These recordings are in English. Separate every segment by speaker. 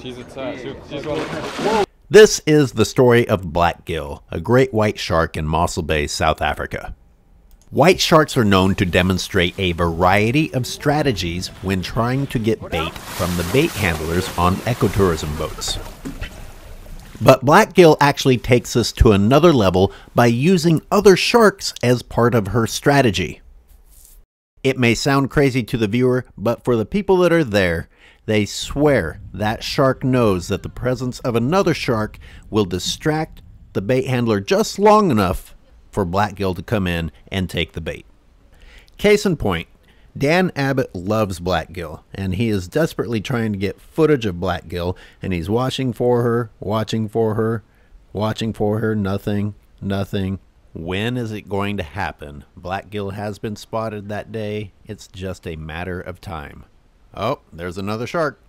Speaker 1: She's attacked. She's.
Speaker 2: This is the story of blackgill, a great white shark in Mossel Bay, South Africa. White sharks are known to demonstrate a variety of strategies when trying to get bait from the bait handlers on ecotourism boats. But blackgill actually takes us to another level by using other sharks as part of her strategy. It may sound crazy to the viewer, but for the people that are there, they swear that shark knows that the presence of another shark will distract the bait handler just long enough for blackgill to come in and take the bait. Case in point, Dan Abbott loves blackgill, and he is desperately trying to get footage of blackgill, and he's watching for her, watching for her, watching for her, nothing, nothing. When is it going to happen? Blackgill has been spotted that day. It's just a matter of time. Oh, there's another shark.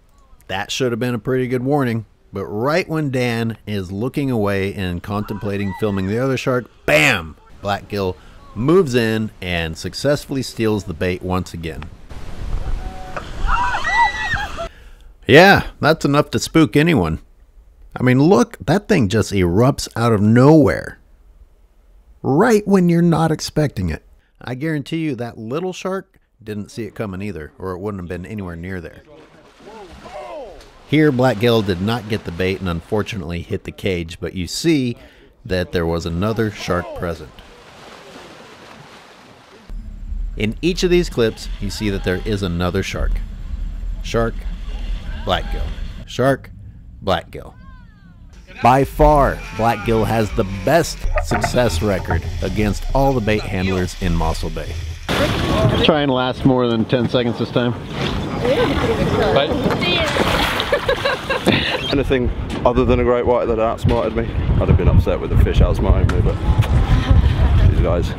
Speaker 2: That should have been a pretty good warning. But right when Dan is looking away and contemplating filming the other shark, bam! Blackgill moves in and successfully steals the bait once again. Yeah, that's enough to spook anyone. I mean, look, that thing just erupts out of nowhere. Right when you're not expecting it. I guarantee you that little shark didn't see it coming either, or it wouldn't have been anywhere near there. Here, Black Blackgill did not get the bait and unfortunately hit the cage, but you see that there was another shark present. In each of these clips, you see that there is another shark. Shark, blackgill. Shark, blackgill. By far, blackgill has the best success record against all the bait handlers in Mossel Bay. Try and last more than 10 seconds this time.
Speaker 3: Anything other than a great white that outsmarted me, I'd have been upset with the fish outsmarting me, but these guys